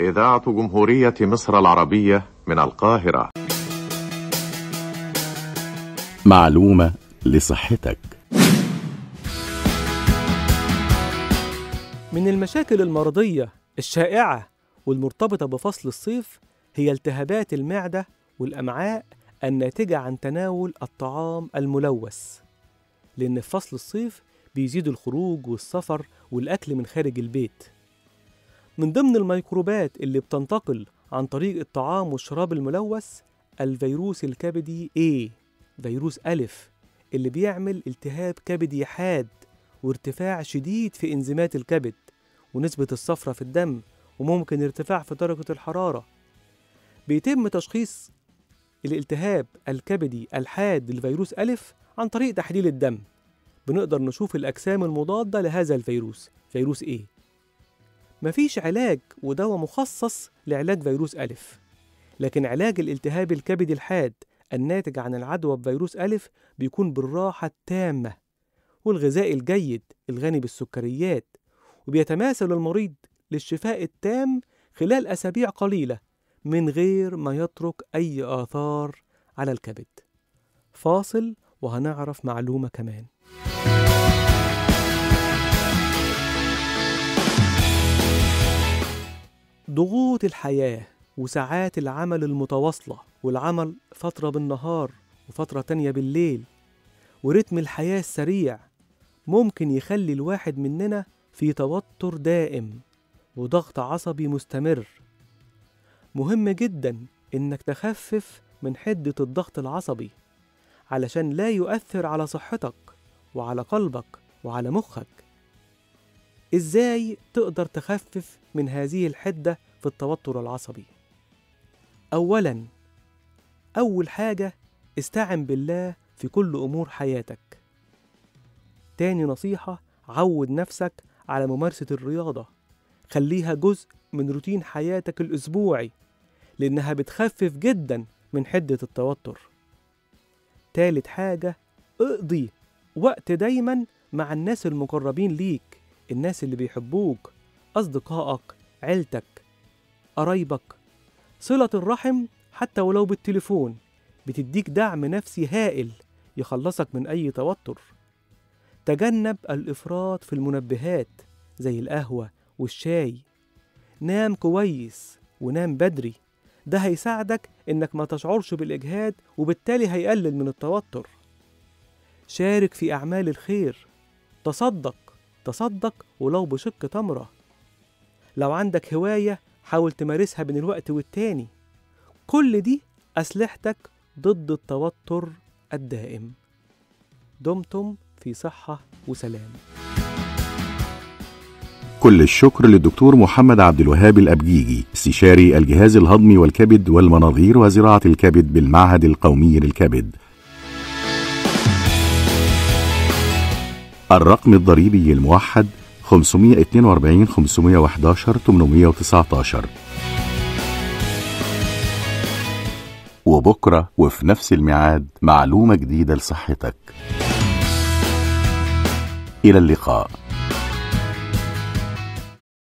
إذاعة جمهورية مصر العربية من القاهرة. معلومة لصحتك. من المشاكل المرضية الشائعة والمرتبطة بفصل الصيف هي التهابات المعدة والأمعاء الناتجة عن تناول الطعام الملوث لأن في فصل الصيف بيزيد الخروج والسفر والأكل من خارج البيت. من ضمن الميكروبات اللي بتنتقل عن طريق الطعام والشراب الملوث الفيروس الكبدي A فيروس ألف اللي بيعمل التهاب كبدي حاد وارتفاع شديد في إنزيمات الكبد ونسبة الصفرة في الدم وممكن ارتفاع في درجة الحرارة. بيتم تشخيص الالتهاب الكبدي الحاد للفيروس ألف عن طريق تحليل الدم. بنقدر نشوف الأجسام المضادة لهذا الفيروس فيروس A. مفيش علاج ودواء مخصص لعلاج فيروس ألف لكن علاج الالتهاب الكبدي الحاد الناتج عن العدوى بفيروس ألف بيكون بالراحة التامة. والغذاء الجيد الغني بالسكريات وبيتماثل المريض للشفاء التام خلال أسابيع قليلة من غير ما يترك أي آثار على الكبد. فاصل وهنعرف معلومة كمان. ضغوط الحياة وساعات العمل المتواصلة والعمل فترة بالنهار وفترة تانية بالليل ورتم الحياة السريع ممكن يخلي الواحد مننا في توتر دائم وضغط عصبي مستمر. مهم جدا إنك تخفف من حدة الضغط العصبي علشان لا يؤثر على صحتك وعلى قلبك وعلى مخك. إزاي تقدر تخفف من هذه الحدة في التوتر العصبي؟ أولا أول حاجة استعن بالله في كل أمور حياتك. تاني نصيحة عود نفسك على ممارسة الرياضة. خليها جزء من روتين حياتك الأسبوعي لأنها بتخفف جدا من حدة التوتر. تالت حاجة اقضي وقت دايما مع الناس المقربين ليك. الناس اللي بيحبوك أصدقائك عيلتك قرايبك. صلة الرحم حتى ولو بالتليفون بتديك دعم نفسي هائل يخلصك من أي توتر. تجنب الإفراط في المنبهات زي القهوة والشاي. نام كويس ونام بدري ده هيساعدك إنك ما تشعرش بالإجهاد وبالتالي هيقلل من التوتر. شارك في أعمال الخير تصدق. تصدق ولو بشق تمرة. لو عندك هواية حاول تمارسها بين الوقت والتاني. كل دي أسلحتك ضد التوتر الدائم. دمتم في صحة وسلام. كل الشكر للدكتور محمد عبد الوهاب الأبجيجي استشاري الجهاز الهضمي والكبد والمناظير وزراعة الكبد بالمعهد القومي للكبد. الرقم الضريبي الموحد 542 511 819 وبكرة وفي نفس الميعاد معلومة جديدة لصحتك. إلى اللقاء.